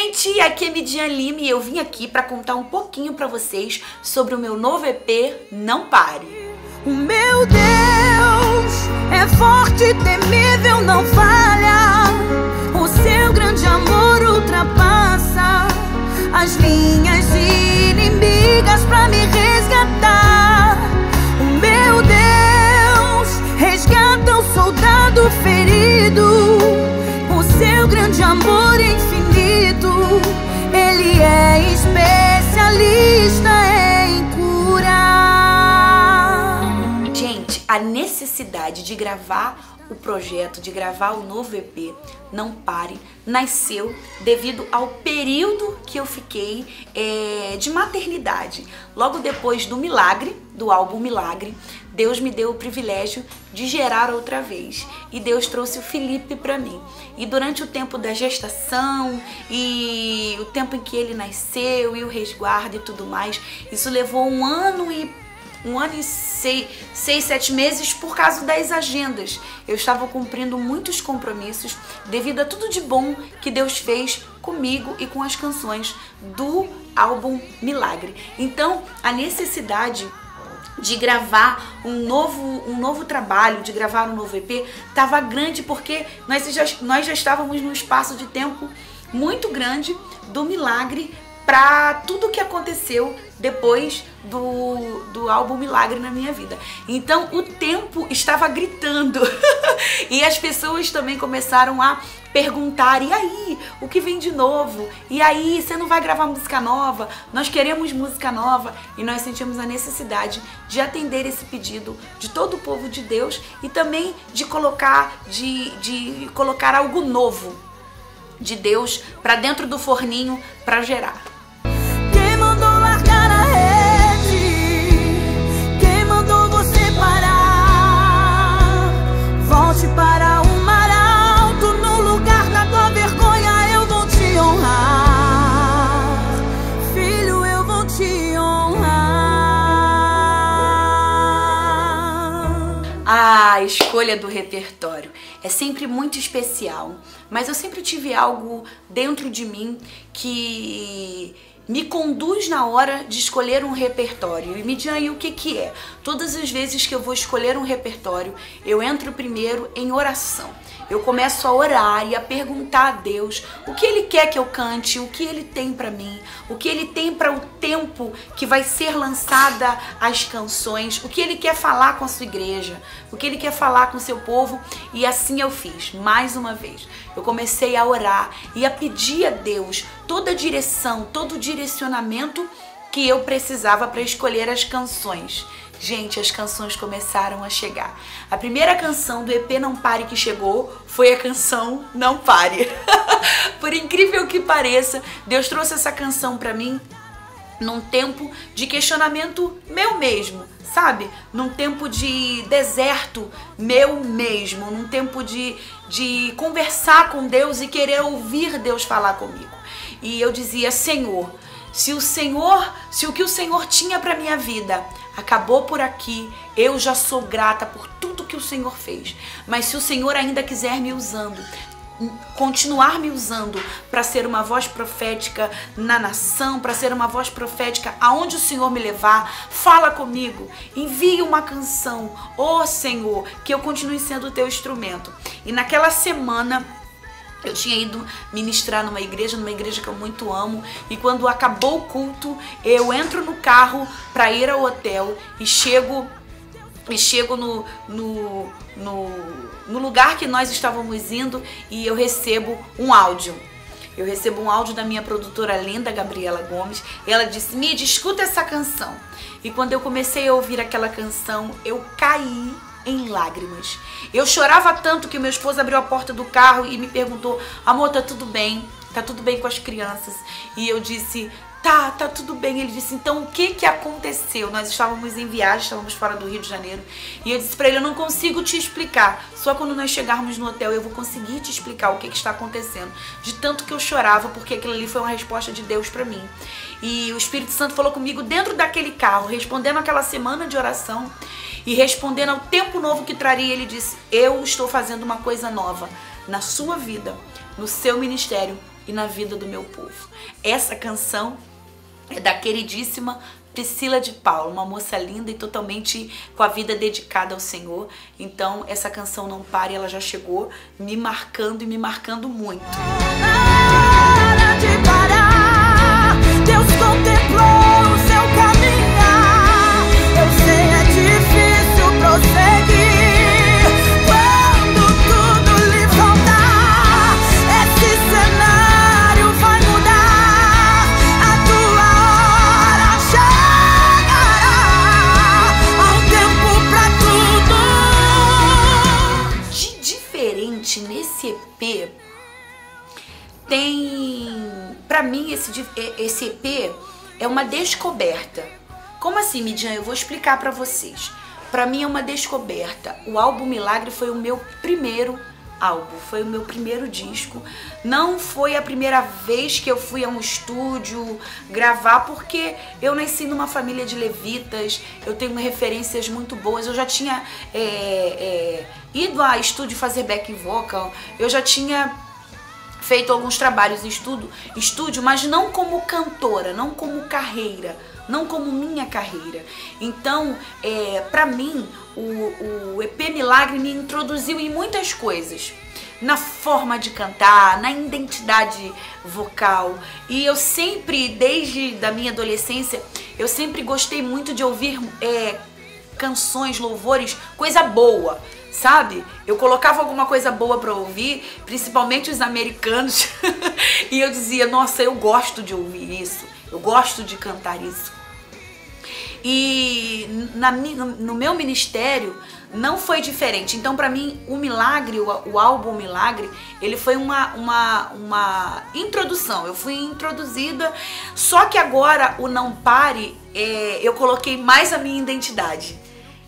gente, aqui é Midian Lima e eu vim aqui para contar um pouquinho para vocês sobre o meu novo EP Não Pare. O meu Deus é forte, temível, não falha. O seu grande amor ultrapassa as linhas inimigas para me resgatar. A necessidade de gravar o projeto, de gravar o novo EP, Não Pare, nasceu devido ao período que eu fiquei é, de maternidade. Logo depois do Milagre, do álbum Milagre, Deus me deu o privilégio de gerar outra vez. E Deus trouxe o Felipe para mim. E durante o tempo da gestação e o tempo em que ele nasceu e o resguardo e tudo mais, isso levou um ano e um ano e seis, seis, sete meses por causa das agendas. Eu estava cumprindo muitos compromissos devido a tudo de bom que Deus fez comigo e com as canções do álbum Milagre. Então, a necessidade de gravar um novo, um novo trabalho, de gravar um novo EP, estava grande porque nós já, nós já estávamos num espaço de tempo muito grande do milagre para tudo que aconteceu depois do, do álbum Milagre na minha vida. Então o tempo estava gritando e as pessoas também começaram a perguntar: e aí, o que vem de novo? E aí, você não vai gravar música nova? Nós queremos música nova e nós sentimos a necessidade de atender esse pedido de todo o povo de Deus e também de colocar de, de colocar algo novo de Deus para dentro do forninho para gerar. Escolha do repertório é sempre muito especial, mas eu sempre tive algo dentro de mim que me conduz na hora de escolher um repertório. E me aí o que que é. Todas as vezes que eu vou escolher um repertório, eu entro primeiro em oração eu começo a orar e a perguntar a Deus o que Ele quer que eu cante, o que Ele tem para mim, o que Ele tem para o tempo que vai ser lançada as canções, o que Ele quer falar com a sua igreja, o que Ele quer falar com o seu povo. E assim eu fiz, mais uma vez. Eu comecei a orar e a pedir a Deus toda a direção, todo o direcionamento que eu precisava para escolher as canções. Gente, as canções começaram a chegar. A primeira canção do EP Não Pare que chegou foi a canção Não Pare. Por incrível que pareça, Deus trouxe essa canção para mim num tempo de questionamento meu mesmo, sabe? Num tempo de deserto meu mesmo, num tempo de, de conversar com Deus e querer ouvir Deus falar comigo. E eu dizia, Senhor, se o Senhor, se o que o Senhor tinha para minha vida acabou por aqui, eu já sou grata por tudo que o Senhor fez. Mas se o Senhor ainda quiser me usando, continuar me usando para ser uma voz profética na nação, para ser uma voz profética aonde o Senhor me levar, fala comigo, envie uma canção, ó oh, Senhor, que eu continue sendo o teu instrumento. E naquela semana eu tinha ido ministrar numa igreja, numa igreja que eu muito amo, e quando acabou o culto, eu entro no carro para ir ao hotel e chego e chego no, no, no, no lugar que nós estávamos indo e eu recebo um áudio. Eu recebo um áudio da minha produtora linda, Gabriela Gomes. E ela disse: Mid, escuta essa canção. E quando eu comecei a ouvir aquela canção, eu caí em lágrimas. Eu chorava tanto que meu esposo abriu a porta do carro e me perguntou: Amor, tá tudo bem? Tá tudo bem com as crianças? E eu disse: Tá, tá tudo bem. Ele disse: Então o que que aconteceu? Nós estávamos em viagem, estávamos fora do Rio de Janeiro. E eu disse para ele: Eu não consigo te explicar. Só quando nós chegarmos no hotel eu vou conseguir te explicar o que que está acontecendo. De tanto que eu chorava, porque aquilo ali foi uma resposta de Deus para mim. E o Espírito Santo falou comigo dentro daquele carro, respondendo aquela semana de oração e respondendo ao tempo novo que traria. Ele disse: Eu estou fazendo uma coisa nova na sua vida, no seu ministério e na vida do meu povo. Essa canção é da queridíssima Priscila de Paulo, uma moça linda e totalmente com a vida dedicada ao Senhor. Então, essa canção Não Pare, ela já chegou me marcando e me marcando muito. Tem. Para mim, esse, esse EP é uma descoberta. Como assim, Midian? Eu vou explicar para vocês. Para mim é uma descoberta. O álbum Milagre foi o meu primeiro álbum, foi o meu primeiro disco. Não foi a primeira vez que eu fui a um estúdio gravar, porque eu nasci numa família de levitas, eu tenho referências muito boas. Eu já tinha é, é, ido a estúdio fazer back vocal, eu já tinha feito alguns trabalhos em estudo, estúdio, mas não como cantora, não como carreira, não como minha carreira. Então, é, para mim, o, o EP Milagre me introduziu em muitas coisas na forma de cantar, na identidade vocal. E eu sempre, desde da minha adolescência, eu sempre gostei muito de ouvir é, canções, louvores, coisa boa sabe? Eu colocava alguma coisa boa para ouvir, principalmente os americanos, e eu dizia: "Nossa, eu gosto de ouvir isso. Eu gosto de cantar isso". E na, no meu ministério não foi diferente. Então, para mim, o Milagre, o, o, álbum Milagre, ele foi uma, uma, uma introdução. Eu fui introduzida, só que agora o Não Pare, é, eu coloquei mais a minha identidade.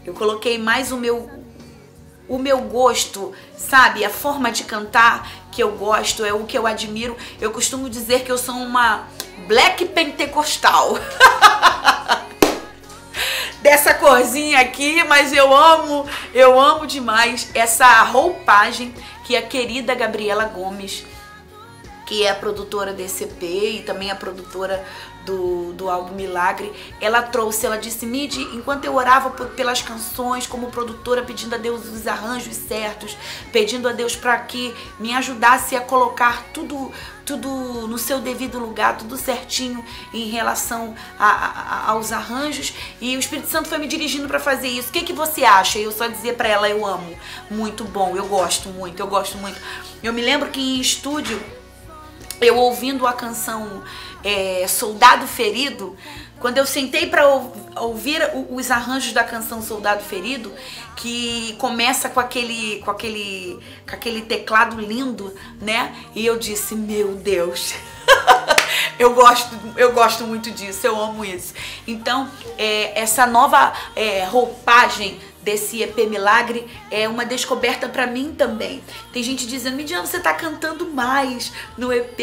Eu coloquei mais o meu o meu gosto, sabe? A forma de cantar que eu gosto, é o que eu admiro. Eu costumo dizer que eu sou uma black pentecostal. Dessa corzinha aqui, mas eu amo, eu amo demais essa roupagem que a querida Gabriela Gomes que é a produtora desse EP e também a produtora do, do álbum Milagre, ela trouxe, ela disse, Midi, enquanto eu orava por, pelas canções como produtora, pedindo a Deus os arranjos certos, pedindo a Deus para que me ajudasse a colocar tudo tudo no seu devido lugar, tudo certinho em relação a, a, aos arranjos. E o Espírito Santo foi me dirigindo para fazer isso. O que, que você acha? E eu só dizia para ela: eu amo, muito bom, eu gosto muito, eu gosto muito. Eu me lembro que em estúdio eu ouvindo a canção é, Soldado Ferido, quando eu sentei para ouvir os arranjos da canção Soldado Ferido, que começa com aquele, com aquele, com aquele teclado lindo, né? E eu disse, meu Deus, eu gosto, eu gosto muito disso, eu amo isso. Então, é, essa nova é, roupagem desse EP Milagre é uma descoberta para mim também. Tem gente dizendo, Midian, você tá cantando mais no EP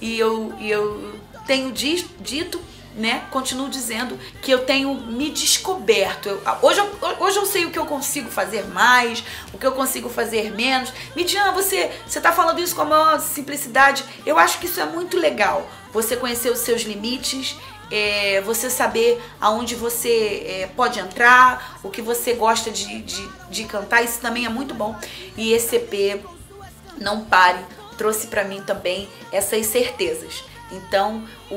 e eu, e eu tenho dito né? Continuo dizendo que eu tenho me descoberto. Eu, hoje, eu, hoje eu sei o que eu consigo fazer mais, o que eu consigo fazer menos. Midian, você você tá falando isso com a maior simplicidade. Eu acho que isso é muito legal. Você conhecer os seus limites é, você saber aonde você é, pode entrar, o que você gosta de, de, de, cantar, isso também é muito bom. E esse EP, Não Pare, trouxe para mim também essas certezas. Então, o,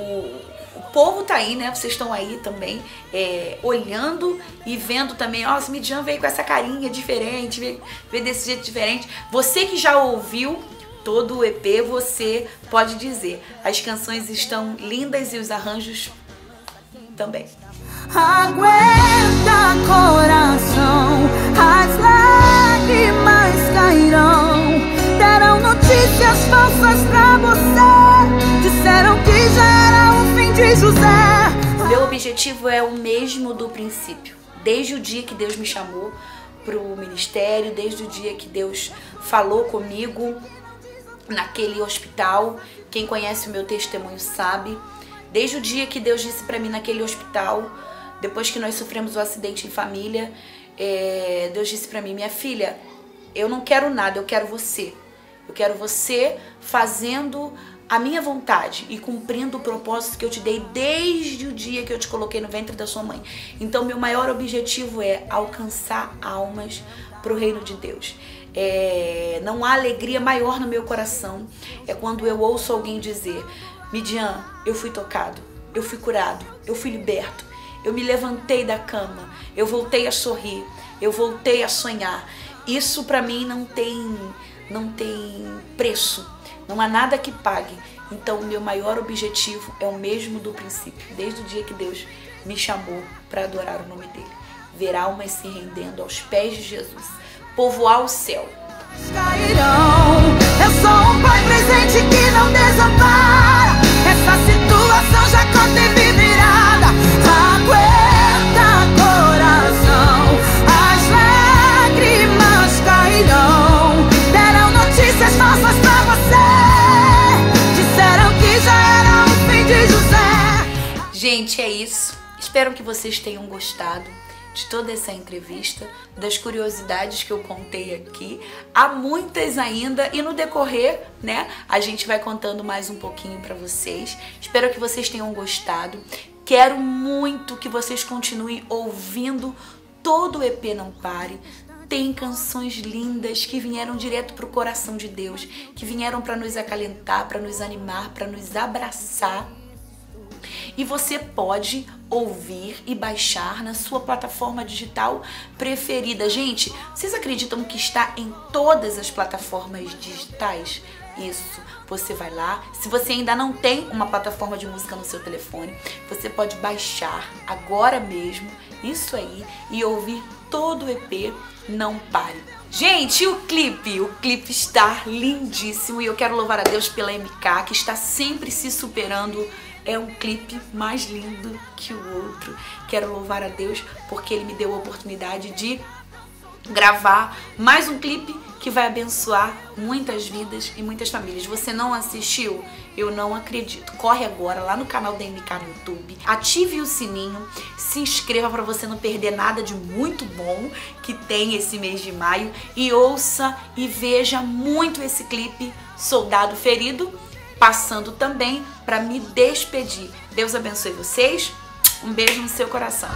o povo tá aí, né? Vocês estão aí também é, olhando e vendo também. Ó, oh, Midian veio com essa carinha diferente, veio, veio desse jeito diferente. Você que já ouviu todo o EP, você pode dizer. As canções estão lindas e os arranjos também. Aguenta coração, as lágrimas cairão. Deram notícias falsas pra você. Disseram que já era o fim de José. Meu objetivo é o mesmo do princípio. Desde o dia que Deus me chamou para o ministério, desde o dia que Deus falou comigo naquele hospital. Quem conhece o meu testemunho sabe. Desde o dia que Deus disse para mim naquele hospital, depois que nós sofremos o acidente em família, é, Deus disse para mim: Minha filha, eu não quero nada, eu quero você. Eu quero você fazendo a minha vontade e cumprindo o propósito que eu te dei desde o dia que eu te coloquei no ventre da sua mãe. Então, meu maior objetivo é alcançar almas para o reino de Deus. É, não há alegria maior no meu coração é quando eu ouço alguém dizer: Midian, eu fui tocado, eu fui curado, eu fui liberto, eu me levantei da cama, eu voltei a sorrir, eu voltei a sonhar. Isso para mim não tem não tem preço não há nada que pague. Então, o meu maior objetivo é o mesmo do princípio, desde o dia que Deus me chamou para adorar o nome dele. Ver almas se rendendo aos pés de Jesus, povoar o céu. Cairão. Eu sou um pai presente que não desampara. Essa situação já conteve virada. Aguenta coração, as lágrimas cairão. Terão notícias falsas pra Gente, é isso. Espero que vocês tenham gostado de toda essa entrevista, das curiosidades que eu contei aqui. Há muitas ainda e no decorrer, né, a gente vai contando mais um pouquinho para vocês. Espero que vocês tenham gostado. Quero muito que vocês continuem ouvindo todo o EP Não Pare. Tem canções lindas que vieram direto pro coração de Deus, que vieram para nos acalentar, para nos animar, para nos abraçar e você pode ouvir e baixar na sua plataforma digital preferida. Gente, vocês acreditam que está em todas as plataformas digitais? Isso, você vai lá. Se você ainda não tem uma plataforma de música no seu telefone, você pode baixar agora mesmo isso aí e ouvir todo o EP Não Pare. Gente, o clipe, o clipe está lindíssimo e eu quero louvar a Deus pela MK que está sempre se superando é um clipe mais lindo que o outro. Quero louvar a Deus porque Ele me deu a oportunidade de gravar mais um clipe que vai abençoar muitas vidas e muitas famílias. Você não assistiu? Eu não acredito. Corre agora lá no canal da MK no YouTube, ative o sininho, se inscreva para você não perder nada de muito bom que tem esse mês de maio e ouça e veja muito esse clipe Soldado Ferido passando também para me despedir. Deus abençoe vocês. Um beijo no seu coração.